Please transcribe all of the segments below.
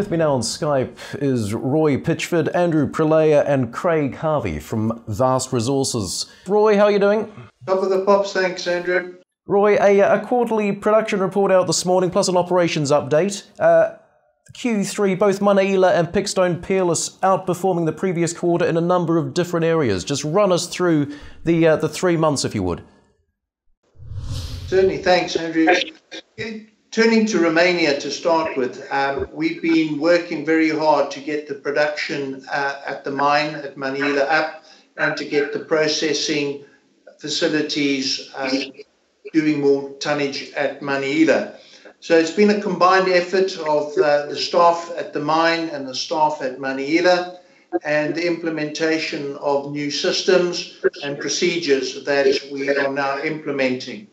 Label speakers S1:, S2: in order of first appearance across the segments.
S1: With me now on Skype is Roy Pitchford, Andrew Prelea, and Craig Harvey from Vast Resources. Roy, how are you doing?
S2: Top of the pops, thanks, Andrew.
S1: Roy, a, a quarterly production report out this morning, plus an operations update. Uh, Q3, both Manaila and Pickstone Peerless outperforming the previous quarter in a number of different areas. Just run us through the uh, the three months, if you would.
S2: Certainly, thanks, Andrew. Turning to Romania to start with, um, we've been working very hard to get the production uh, at the mine at Manaila up and to get the processing facilities uh, doing more tonnage at Manaila. So it's been a combined effort of uh, the staff at the mine and the staff at Manaila and the implementation of new systems and procedures that we are now implementing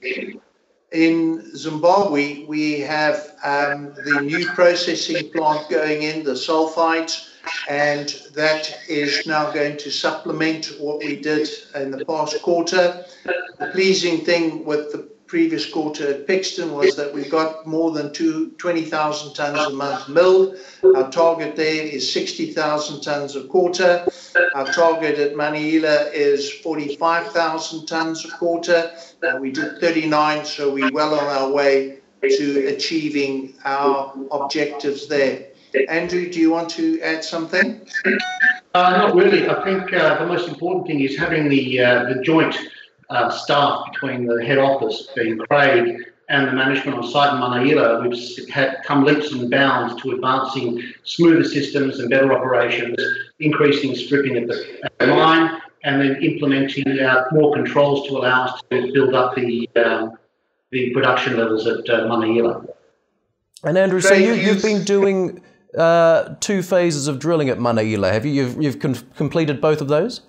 S2: in Zimbabwe, we have um, the new processing plant going in, the sulfides, and that is now going to supplement what we did in the past quarter. The pleasing thing with the previous quarter at Pickstone was that we got more than 20,000 tons a month milled. Our target there is 60,000 tons a quarter. Our target at Manaila is 45,000 tons a quarter. Uh, we did 39, so we're well on our way to achieving our objectives there. Andrew, do you want to add something?
S3: Uh, not really. I think uh, the most important thing is having the uh, the joint uh, staff between the head office, being Craig, and the management on site in Manaila, which had come leaps and bounds to advancing smoother systems and better operations, increasing stripping at the, at the mine, and then implementing uh, more controls to allow us to build up the um, the production levels at uh, Manaila.
S1: And Andrew, so you, you've been doing uh, two phases of drilling at Manaila. Have you? You've, you've completed both of those?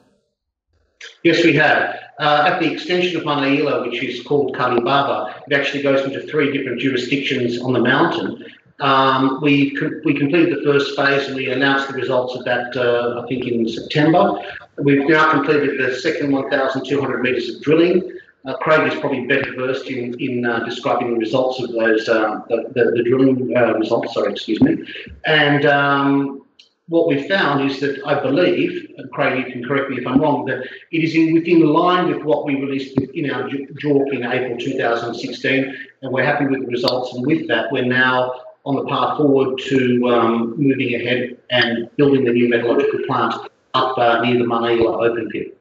S3: Yes, we have. Uh, at the extension of Manaila, which is called Carlibaba, it actually goes into three different jurisdictions on the mountain. Um, we we completed the first phase and we announced the results of that, uh, I think, in September. We've now completed the second 1,200 metres of drilling. Uh, Craig is probably better versed in, in uh, describing the results of those, uh, the, the, the, drilling uh, results, sorry, excuse me. And um, what we found is that I believe, and Craig, you can correct me if I'm wrong, that it is in, within line with what we released in our JORC in April 2016, and we're happy with the results. And with that, we're now on the path forward to um, moving ahead and building the new metallurgical plant up uh, near the Manaila open pit.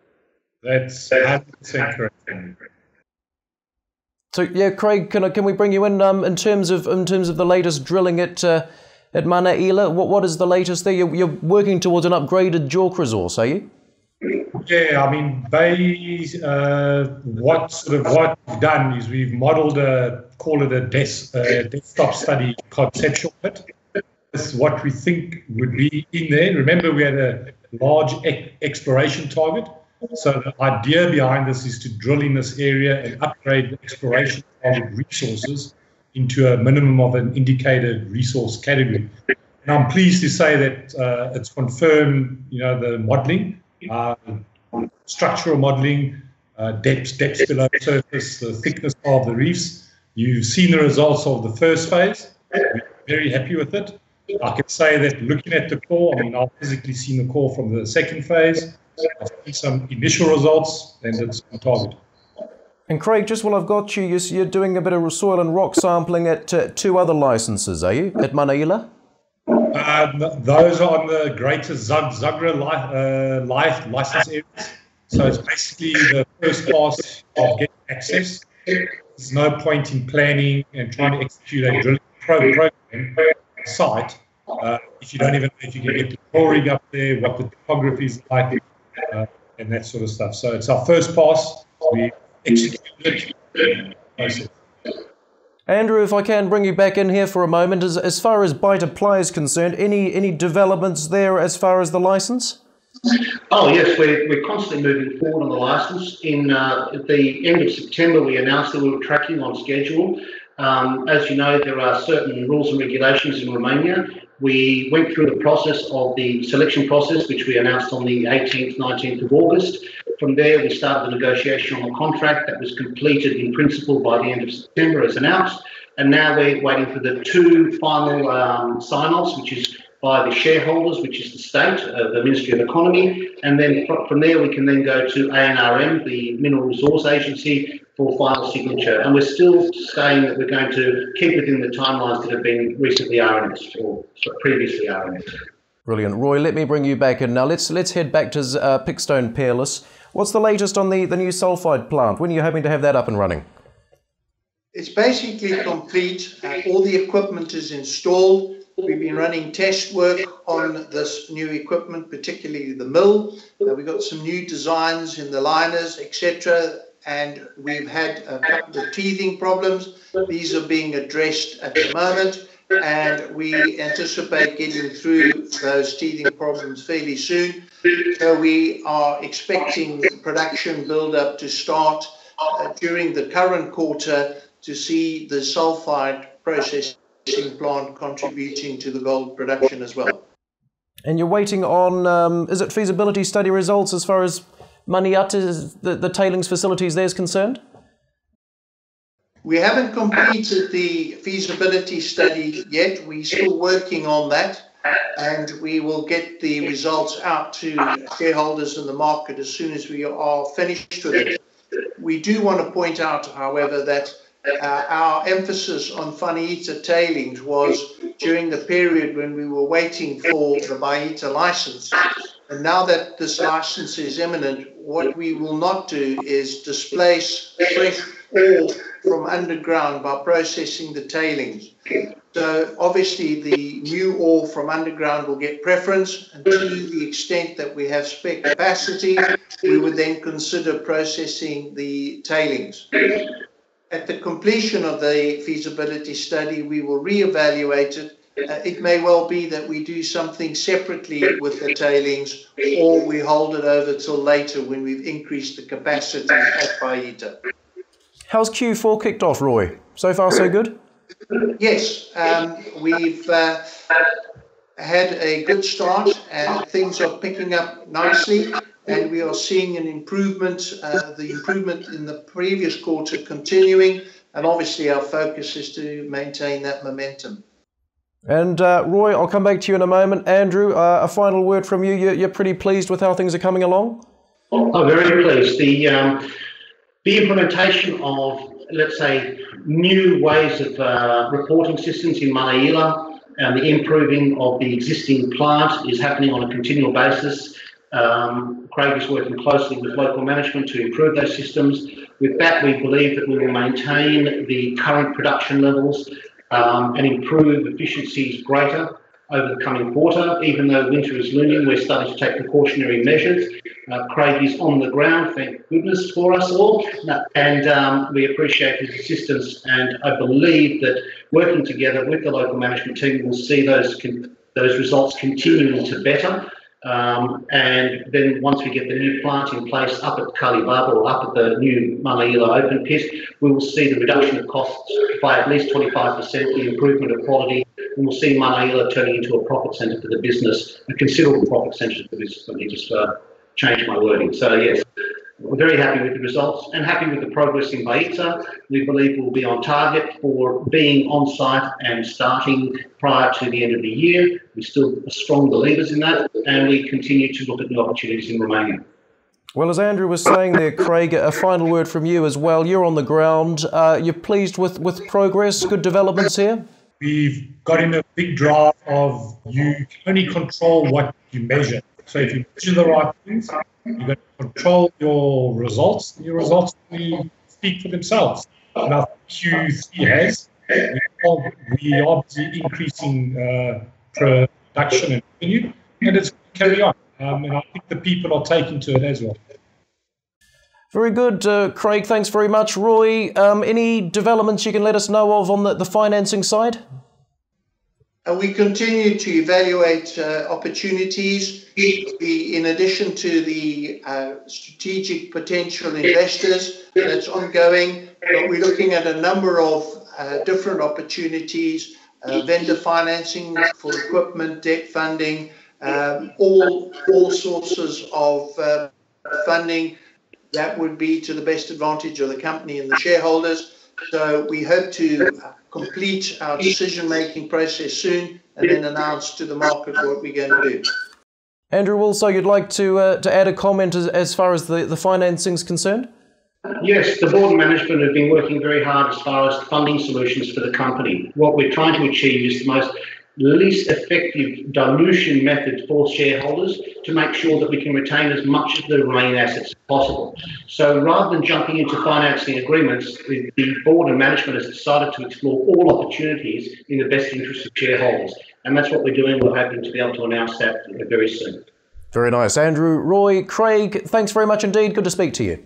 S4: That's 100% correct.
S1: So yeah, Craig, can can we bring you in um, in terms of in terms of the latest drilling at uh, at Manaila? What what is the latest there? You're, you're working towards an upgraded JORC resource, are you?
S4: Yeah, I mean, they uh, what sort of what we've done is we've modelled a call it a des, uh, desktop study conceptual pit. This is what we think would be in there. Remember, we had a large exploration target. So the idea behind this is to drill in this area and upgrade the exploration target resources into a minimum of an indicated resource category. And I'm pleased to say that uh, it's confirmed, you know, the modelling, uh, structural modelling, uh, depth, depth below surface, the thickness of the reefs. You've seen the results of the first phase. We're very happy with it. I can say that looking at the core, I mean, I've physically seen the core from the second phase. I've seen some initial results, and it's on target.
S1: And Craig, just while I've got you, you're doing a bit of soil and rock sampling at uh, two other licenses, are you? At Manaila?
S4: Um, those are on the greater Zug, life, uh, life license areas. So it's basically the first pass of getting access. There's no point in planning and trying to execute a drilling program site uh, if you don't even know if you can get the coring up there, what the topography is like, uh, and that sort of stuff. So it's our first pass. We executed.
S1: Andrew, if I can bring you back in here for a moment, as, as far as Baita Plai is concerned, any any developments there as far as the license?
S3: Oh yes, we're, we're constantly moving forward on the license. In uh, at the end of September, we announced that we were tracking on schedule. Um, as you know, there are certain rules and regulations in Romania. We went through the process of the selection process, which we announced on the 18th, 19th of August. From there, we started the negotiation on the contract that was completed in principle by the end of September, as announced. And now we're waiting for the two final um, sign offs, which is by the shareholders, which is the state, uh, the Ministry of Economy, and then from there we can then go to ANRM, the Mineral Resource Agency, for final signature. And we're still saying that we're going to keep within the timelines that have been recently RNS or previously RNS.
S1: Brilliant, Roy. Let me bring you back in now. Let's let's head back to uh, Pickstone Peerless. What's the latest on the the new sulfide plant? When are you hoping to have that up and running?
S2: It's basically complete. Uh, all the equipment is installed. We've been running test work on this new equipment, particularly the mill. Uh, we've got some new designs in the liners, etc. And we've had a couple of teething problems. These are being addressed at the moment. And we anticipate getting through those teething problems fairly soon. So we are expecting production build-up to start uh, during the current quarter to see the sulfide processing plant contributing to the gold production as well.
S1: And you're waiting on, um, is it feasibility study results as far as Maniata, the, the tailings facilities there is concerned?
S2: We haven't completed the feasibility study yet. We're still working on that and we will get the results out to shareholders in the market as soon as we are finished with it. We do want to point out, however, that uh, our emphasis on Faniita tailings was during the period when we were waiting for the Baita license. And now that this license is imminent, what we will not do is displace fresh ore from underground by processing the tailings. So obviously the new ore from underground will get preference and to the extent that we have spare capacity, we would then consider processing the tailings. At the completion of the feasibility study, we will re-evaluate it. Uh, it may well be that we do something separately with the tailings or we hold it over till later when we've increased the capacity at Baita.
S1: How's Q4 kicked off, Roy? So far, so good?
S2: Yes, um, we've uh, had a good start and things are picking up nicely and we are seeing an improvement, uh, the improvement in the previous quarter continuing, and obviously our focus is to maintain that momentum.
S1: And uh, Roy, I'll come back to you in a moment. Andrew, uh, a final word from you. You're, you're, pretty pleased with how things are coming along?
S3: I'm oh, very pleased. The, um, the implementation of, let's say, new ways of uh, reporting systems in Manaila and the improving of the existing plant is happening on a continual basis. Um, Craig is working closely with local management to improve those systems. With that, we believe that we will maintain the current production levels um, and improve efficiencies greater over the coming quarter. Even though winter is looming, we're starting to take precautionary measures. Uh, Craig is on the ground, thank goodness for us all, and um, we appreciate his assistance. And I believe that working together with the local management team, we'll see those those results continuing to better. Um, and then once we get the new plant in place up at Carlibaba or up at the new Manaila open pit, we will see the reduction of costs by at least 25%, the improvement of quality, and we'll see Manaila turning into a profit centre for the business, a considerable profit centre for the business. Let me just uh, change my wording. So yes, we're very happy with the results and happy with the progress in Baita. We believe we'll be on target for being on site and starting prior to the end of the year. We're still strong believers in that and we continue to look at new opportunities in Romania.
S1: Well, as Andrew was saying there, Craig, a final word from you as well. You're on the ground. Uh, you're pleased with, with progress, good developments here?
S4: We've got in a big drive of you can only control what you measure. So if you measure the right things, you're going to control your results, and your results speak for themselves. And I think Q3 has. We are, obviously increasing uh, production and revenue, and it's carry on. Um, and I think the people are taking to it as well.
S1: Very good, uh, Craig. Thanks very much. Roy, um, any developments you can let us know of on the, the financing side?
S2: Uh, we continue to evaluate uh, opportunities. We, in addition to the uh, strategic potential investors that's ongoing, we're looking at a number of uh, different opportunities, uh, vendor financing for equipment, debt funding, um, all, all sources of uh, funding that would be to the best advantage of the company and the shareholders. So we hope to complete our decision-making process soon and then announce to the market what we're going to do.
S1: Andrew, also, you'd like to uh, to add a comment as, as far as the, the financing is concerned?
S3: Yes, the board and management have been working very hard as far as funding solutions for the company. What we're trying to achieve is the most least effective dilution method for shareholders to make sure that we can retain as much of the remaining assets as possible. So rather than jumping into financing agreements, the, the board and management has decided to explore all opportunities in the best interest of shareholders. And that's what we're doing. We're hoping to be able to announce that very soon.
S1: Very nice. Andrew, Roy, Craig, thanks very much indeed. Good to speak to you.